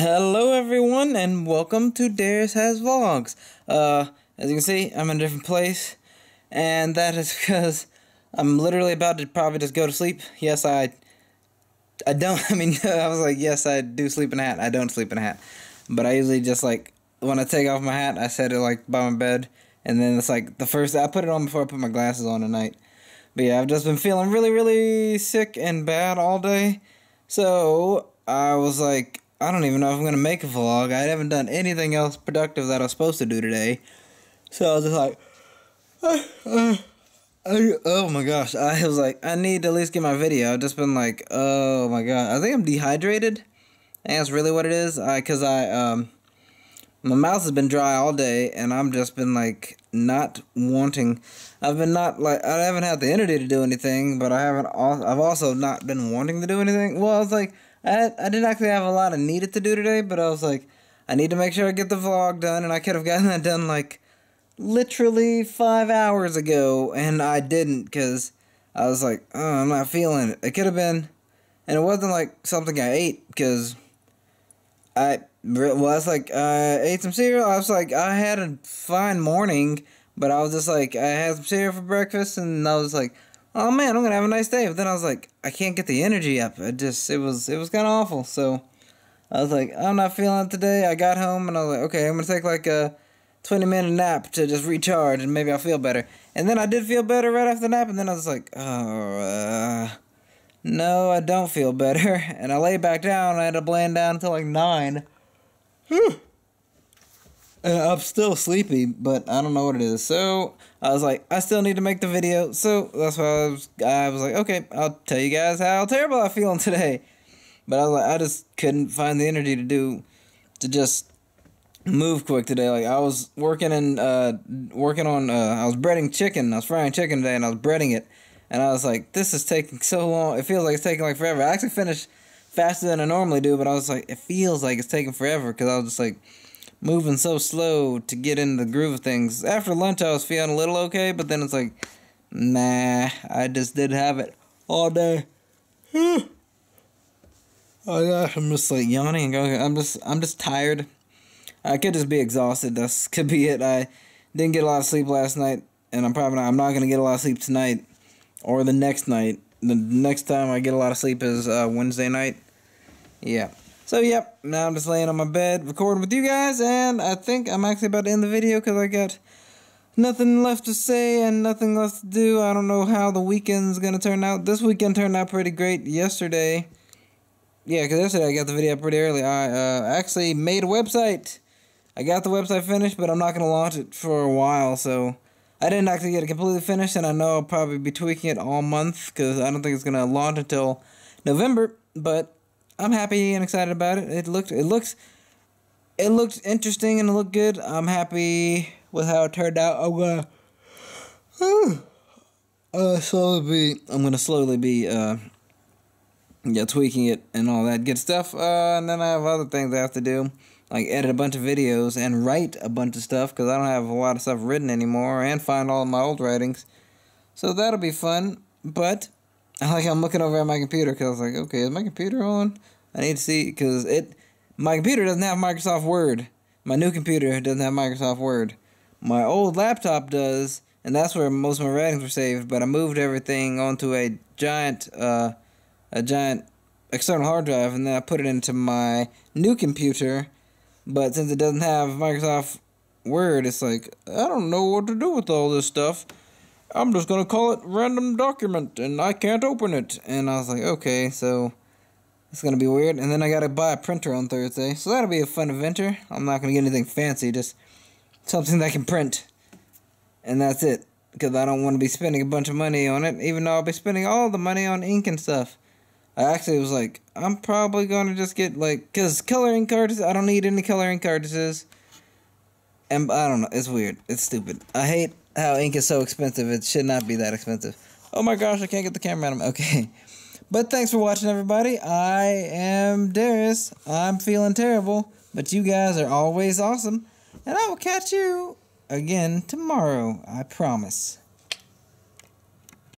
Hello everyone and welcome to Darius Has Vlogs. Uh, as you can see, I'm in a different place, and that is because I'm literally about to probably just go to sleep. Yes, I, I don't, I mean, I was like, yes, I do sleep in a hat. I don't sleep in a hat. But I usually just like, when I take off my hat, I set it like by my bed, and then it's like the first, I put it on before I put my glasses on at night. But yeah, I've just been feeling really, really sick and bad all day. So I was like, I don't even know if I'm gonna make a vlog. I haven't done anything else productive that I was supposed to do today. So I was just like, uh, uh, I, oh my gosh. I was like, I need to at least get my video. I've just been like, oh my god. I think I'm dehydrated. Think that's really what it is. I, cause I, um, my mouth has been dry all day and I'm just been like not wanting I've been not like I haven't had the energy to do anything but I haven't I've also not been wanting to do anything well I was like I, I didn't actually have a lot of needed to do today but I was like I need to make sure I get the vlog done and I could have gotten that done like literally five hours ago and I didn't because I was like oh I'm not feeling it it could have been and it wasn't like something I ate because I well, I was like, I ate some cereal. I was like, I had a fine morning, but I was just like, I had some cereal for breakfast, and I was like, oh man, I'm gonna have a nice day. But then I was like, I can't get the energy up. It just, it was, it was kind of awful. So I was like, I'm not feeling it today. I got home and I was like, okay, I'm gonna take like a 20 minute nap to just recharge, and maybe I'll feel better. And then I did feel better right after the nap, and then I was like, oh. Uh, no, I don't feel better. And I lay back down. I had to blend down until like 9. I'm still sleepy, but I don't know what it is. So I was like, I still need to make the video. So that's why I was, I was like, okay, I'll tell you guys how terrible I'm feeling today. But I was like, I just couldn't find the energy to do, to just move quick today. Like I was working and uh, working on, uh, I was breading chicken. I was frying chicken today, and I was breading it. And I was like, this is taking so long. It feels like it's taking like forever. I actually finished faster than I normally do, but I was like, it feels like it's taking forever because I was just like moving so slow to get into the groove of things. After lunch, I was feeling a little okay, but then it's like, nah, I just did have it all day. gosh, I'm just like yawning and going. I'm just, I'm just tired. I could just be exhausted. That's could be it. I didn't get a lot of sleep last night, and I'm probably not. I'm not gonna get a lot of sleep tonight or the next night the next time I get a lot of sleep is uh, Wednesday night. Yeah. So, yep, now I'm just laying on my bed recording with you guys, and I think I'm actually about to end the video because I got nothing left to say and nothing left to do. I don't know how the weekend's going to turn out. This weekend turned out pretty great yesterday. Yeah, because yesterday I got the video pretty early. I uh, actually made a website. I got the website finished, but I'm not going to launch it for a while, so I didn't actually get it completely finished, and I know I'll probably be tweaking it all month because I don't think it's gonna launch until November. But I'm happy and excited about it. It looked, it looks, it looked interesting and it looked good. I'm happy with how it turned out. I'm gonna, uh, slowly be, I'm gonna slowly be, uh, yeah, tweaking it and all that good stuff. Uh, and then I have other things I have to do like edit a bunch of videos and write a bunch of stuff because I don't have a lot of stuff written anymore and find all my old writings. So that'll be fun. But Like I'm looking over at my computer because I was like, okay, is my computer on? I need to see because it my computer doesn't have Microsoft Word. My new computer doesn't have Microsoft Word. My old laptop does, and that's where most of my writings were saved. But I moved everything onto a giant, uh, a giant external hard drive, and then I put it into my new computer but since it doesn't have Microsoft Word, it's like, I don't know what to do with all this stuff. I'm just to call it random document and I can't open it. And I was like, okay, so it's to be weird. And then I got to buy a printer on Thursday. So that'll be a fun adventure. I'm not to get anything fancy, just something that can print. And that's it. Because I don't want to be spending a bunch of money on it, even though I'll be spending all the money on ink and stuff. I actually was like, I'm probably gonna just get like, cause coloring cards. I don't need any coloring cartridges. And I don't know. It's weird. It's stupid. I hate how ink is so expensive. It should not be that expensive. Oh my gosh, I can't get the camera on. Okay. But thanks for watching, everybody. I am Darius. I'm feeling terrible, but you guys are always awesome. And I will catch you again tomorrow. I promise.